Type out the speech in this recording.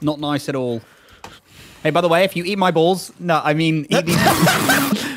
Not nice at all. Hey, by the way, if you eat my balls, no, I mean eat these.